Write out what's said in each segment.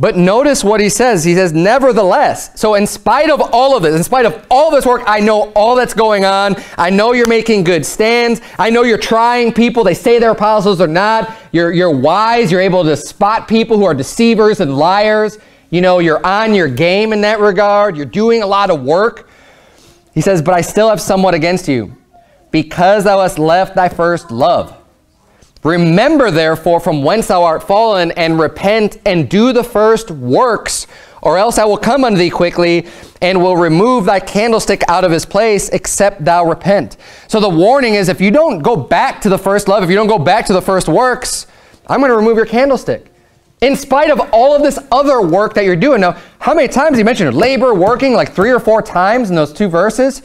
But notice what he says. He says, nevertheless. So in spite of all of this, in spite of all this work, I know all that's going on. I know you're making good stands. I know you're trying people. They say they're apostles or not. You're, you're wise. You're able to spot people who are deceivers and liars. You know, you're on your game in that regard. You're doing a lot of work. He says, but I still have somewhat against you because thou hast left thy first love. Remember, therefore, from whence thou art fallen, and repent, and do the first works, or else I will come unto thee quickly, and will remove thy candlestick out of his place, except thou repent. So the warning is, if you don't go back to the first love, if you don't go back to the first works, I'm going to remove your candlestick. In spite of all of this other work that you're doing. Now, how many times he mentioned labor, working, like three or four times in those two verses?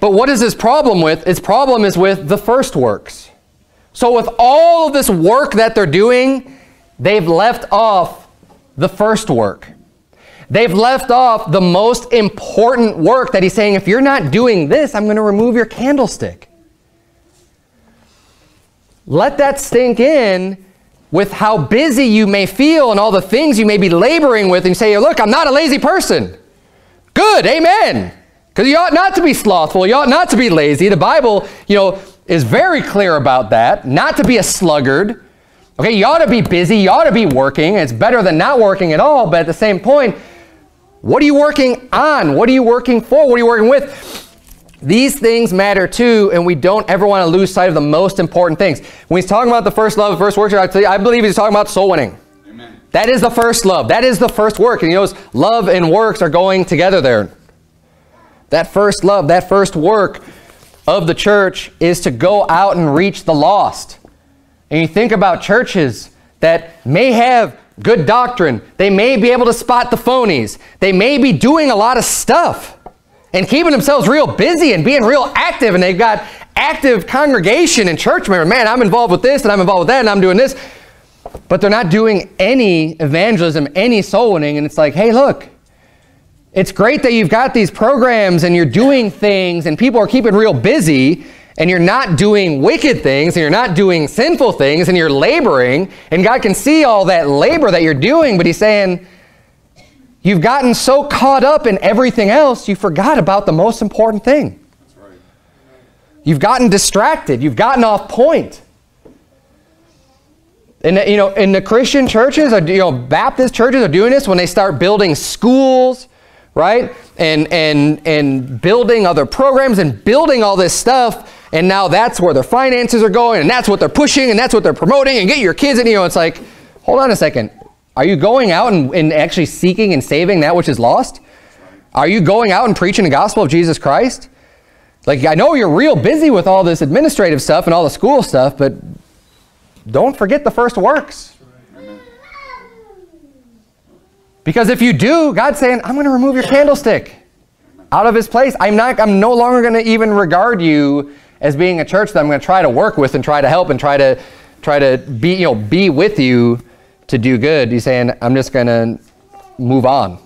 But what is his problem with? His problem is with the first works. So with all of this work that they're doing, they've left off the first work. They've left off the most important work that he's saying, if you're not doing this, I'm going to remove your candlestick. Let that sink in with how busy you may feel and all the things you may be laboring with and say, look, I'm not a lazy person. Good, amen. Because you ought not to be slothful. You ought not to be lazy. The Bible, you know, is very clear about that, not to be a sluggard. Okay, you ought to be busy, you ought to be working. It's better than not working at all, but at the same point, what are you working on? What are you working for? What are you working with? These things matter too, and we don't ever want to lose sight of the most important things. When he's talking about the first love, the first work, I believe he's talking about soul winning. Amen. That is the first love. That is the first work. And he knows love and works are going together there. That first love, that first work of the church is to go out and reach the lost. And you think about churches that may have good doctrine. They may be able to spot the phonies. They may be doing a lot of stuff and keeping themselves real busy and being real active. And they've got active congregation and church members. Man, I'm involved with this and I'm involved with that and I'm doing this. But they're not doing any evangelism, any soul winning. And it's like, hey, look, it's great that you've got these programs and you're doing things and people are keeping real busy and you're not doing wicked things and you're not doing sinful things and you're laboring and God can see all that labor that you're doing, but he's saying, you've gotten so caught up in everything else, you forgot about the most important thing. Right. You've gotten distracted. You've gotten off point. And you know, in the Christian churches, you know, Baptist churches are doing this when they start building schools right? And, and, and building other programs and building all this stuff. And now that's where their finances are going and that's what they're pushing and that's what they're promoting and get your kids in. You know, it's like, hold on a second. Are you going out and, and actually seeking and saving that which is lost? Are you going out and preaching the gospel of Jesus Christ? Like, I know you're real busy with all this administrative stuff and all the school stuff, but don't forget the first works. Because if you do, God's saying, I'm going to remove your candlestick out of his place. I'm not I'm no longer going to even regard you as being a church that I'm going to try to work with and try to help and try to try to be, you know, be with you to do good. He's saying, I'm just going to move on.